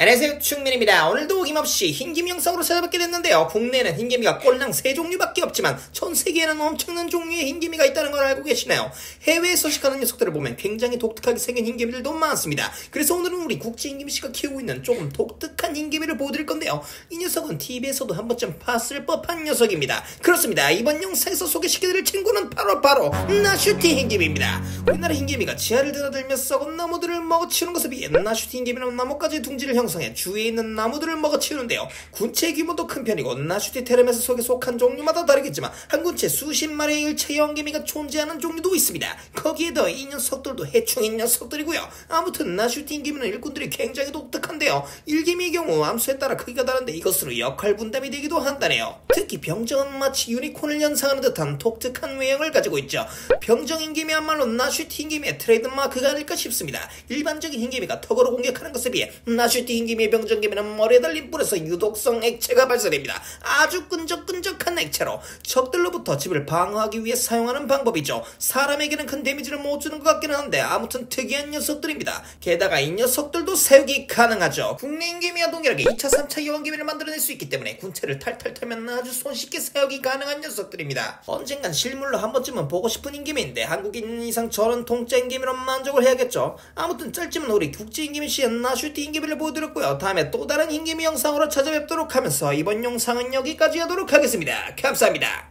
안녕하세요 충민입니다. 오늘도 어김없이 흰개미 영상으로 찾아뵙게 됐는데요. 국내에는 흰개미가 꼴랑 세 종류밖에 없지만 전 세계에는 엄청난 종류의 흰개미가 있다는 걸 알고 계시나요? 해외에 서식하는 녀석들을 보면 굉장히 독특하게 생긴 흰개미들도 많습니다. 그래서 오늘은 우리 국제 흰개미씨가 키우고 있는 조금 독특한 흰개미를 보여드릴 건데요. 이 녀석은 TV에서도 한 번쯤 봤을 법한 녀석입니다. 그렇습니다. 이번 영상에서 소개시켜드릴 친구는 바로 바로 나슈티 흰개미입니다. 우리나라 흰개미가 지하를 드나들며 썩은 나무들을 먹어치우는 것에 비해 나슈티 흰개미는 나뭇가지 둥지를 형성 형성해 주위에 있는 나무들을 먹어치우는데요. 군체 규모도 큰 편이고 나슈티 테르메스 속에 속한 종류마다 다르겠지만 한 군체 수십 마리의 일체 연개미가 존재하는 종류도 있습니다. 거기에 더이 녀석들도 해충인 녀석들이고요. 아무튼 나수티 흰개미는 일꾼들이 굉장히 독특한데요. 일개미의 경우 암수에 따라 크기가 다른데 이것으로 역할 분담이 되기도 한다네요. 특히 병정은 마치 유니콘을 연상하는 듯한 독특한 외형을 가지고 있죠. 병정 흰개미야말로 나수티 흰개미의 트레이드마크가 아닐까 싶습니다. 일반적인 흰개미가 턱으로 공격하는 것에 비해 나수티 흰개미의 병정개미는 머리에 달린 뿔에서 유독성 액체가 발사됩니다. 아주 끈적끈적한 액체로 적들로부터 집을 방어하기 위해 사용하는 방법이죠. 사람에게는 큰 대미지를 못 주는 것 같기는 한데 아무튼 특이한 녀석들입니다. 게다가 이 녀석들도 세우기 가능하죠. 국내 흰개미와 동일하게 2차, 3차 여왕개미를 만들어낼 수 있기 때문에 군체를 탈탈 털면 아주 손쉽게 세우기 가능한 녀석들입니다. 언젠간 실물로 한 번쯤은 보고 싶은 흰개미인데 한국인 이상 저런 동자 흰개미로 만족을 해야겠죠. 아무튼 짧지만 우리 국제 흰개미 씨의 나슈티 흰개미를 보여드렸 보여드렸고요. 다음에 또 다른 흰개미 영상으로 찾아뵙도록 하면서 이번 영상은 여기까지 하도록 하겠습니다. 감사합니다.